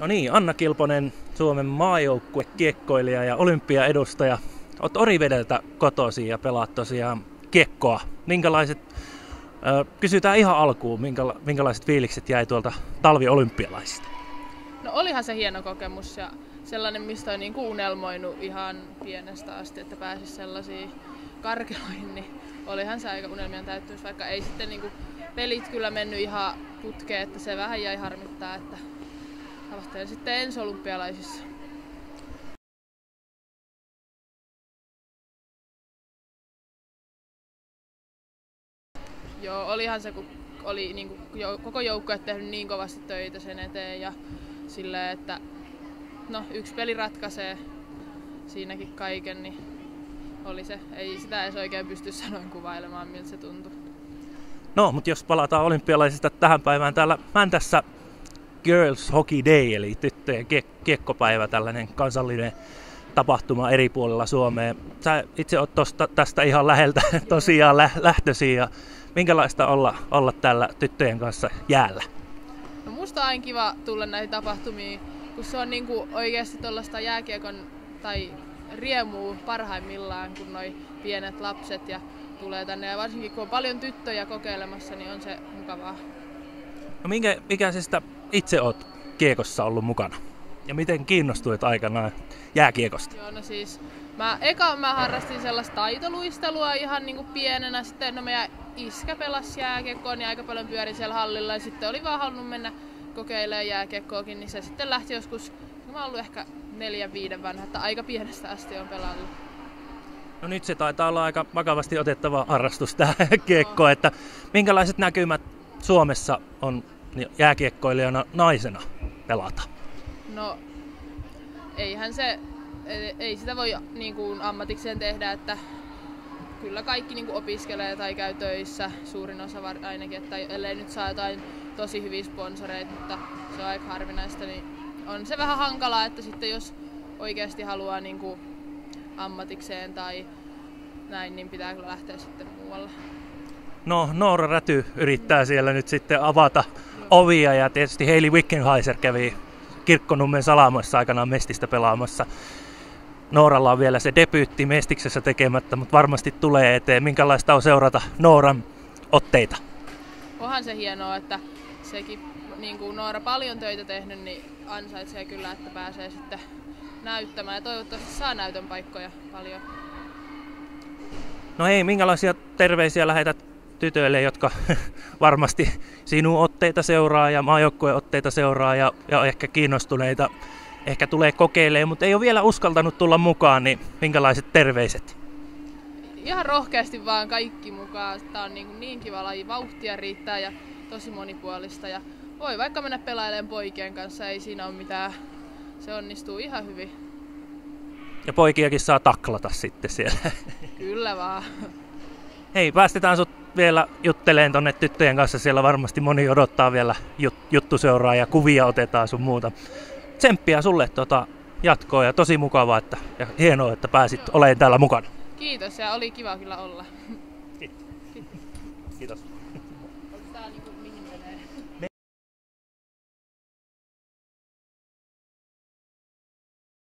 No niin, Anna Kilponen, Suomen maajoukkue kiekkoilija ja olympiaedustaja. Olet Orivedeltä kotosi ja pelaat tosiaan kiekkoa. Minkälaiset, äh, kysytään ihan alkuun, minkäla, minkälaiset fiilikset jäi tuolta talviolympialaisista? No olihan se hieno kokemus ja sellainen, mistä on niin unelmoinut ihan pienestä asti, että pääsisi sellaisiin karkeloihin, niin olihan se aika unelmien täyttymys, vaikka ei sitten niin kuin pelit kyllä mennyt ihan putkeen, että se vähän jäi harmittaa, että tavoittelen sitten ensi olympialaisissa. Joo, olihan se, kun oli niin kuin, koko joukkue tehnyt niin kovasti töitä sen eteen ja silleen, että no, yksi peli ratkaisee siinäkin kaiken, niin oli se. Ei sitä edes oikein pysty sanoin kuvailemaan, miltä se tuntui. No, mutta jos palataan olympialaisista tähän päivään, täällä Mäntässä Girls Hockey Day, eli tyttöjen kiekkopäivä, tällainen kansallinen tapahtuma eri puolilla Suomea. Sä itse oot tosta, tästä ihan läheltä tosiaan lä- lähtösi ja minkälaista olla, olla täällä tyttöjen kanssa jäällä? No musta on aina kiva tulla näihin tapahtumiin, kun se on niinku oikeasti tuollaista jääkiekon tai riemuu parhaimmillaan, kun noi pienet lapset ja tulee tänne. Ja varsinkin kun on paljon tyttöjä kokeilemassa, niin on se mukavaa. No minkä ikäisestä itse oot kiekossa ollut mukana? Ja miten kiinnostuit aikanaan jääkiekosta? Joo, no siis mä, eka mä harrastin sellaista taitoluistelua ihan niinku pienenä. Sitten no meidän iskä pelasi jääkiekkoa, niin aika paljon pyörin siellä hallilla. Ja sitten oli vaan halunnut mennä kokeilemaan jääkiekkoakin, niin se sitten lähti joskus, mä oon ollut ehkä neljän viiden vanha, että aika pienestä asti on pelannut. No nyt se taitaa olla aika vakavasti otettava harrastus tämä kiekko, että minkälaiset näkymät Suomessa on jääkiekkoilijana naisena pelata? No eihän se, ei sitä voi niin kuin ammatikseen tehdä, että kyllä kaikki niin kuin opiskelee tai käy töissä, suurin osa ainakin, että ellei nyt saa jotain tosi hyviä sponsoreita, mutta se on aika harvinaista, niin on se vähän hankalaa, että sitten jos oikeasti haluaa niin kuin ammatikseen tai näin, niin pitää kyllä lähteä sitten muualle. No, Noora Räty yrittää siellä nyt sitten avata ovia ja tietysti Hailey Wickenheiser kävi Kirkkonummen salamoissa aikanaan Mestistä pelaamassa. Nooralla on vielä se debyytti Mestiksessä tekemättä, mutta varmasti tulee eteen. Minkälaista on seurata Nooran otteita? Onhan se hienoa, että sekin niin kuin Noora paljon töitä tehnyt, niin ansaitsee kyllä, että pääsee sitten näyttämään. Ja toivottavasti saa näytön paikkoja paljon. No ei, minkälaisia terveisiä lähetät tytöille, jotka varmasti sinun otteita seuraa ja maajoukkueen otteita seuraa ja, ja ehkä kiinnostuneita ehkä tulee kokeilemaan, mutta ei ole vielä uskaltanut tulla mukaan, niin minkälaiset terveiset? Ihan rohkeasti vaan kaikki mukaan. Tämä on niin, niin kiva laji, vauhtia riittää ja tosi monipuolista. Ja voi vaikka mennä pelailemaan poikien kanssa, ei siinä ole mitään. Se onnistuu ihan hyvin. Ja poikiakin saa taklata sitten siellä. Kyllä vaan. Hei, päästetään sut vielä jutteleen tonne tyttöjen kanssa. Siellä varmasti moni odottaa vielä jut- juttuseuraa ja kuvia otetaan sun muuta. Tsemppiä sulle tota jatkoa ja tosi mukavaa että, ja hienoa, että pääsit olemaan täällä mukana. Kiitos ja oli kiva kyllä olla. Kiitos.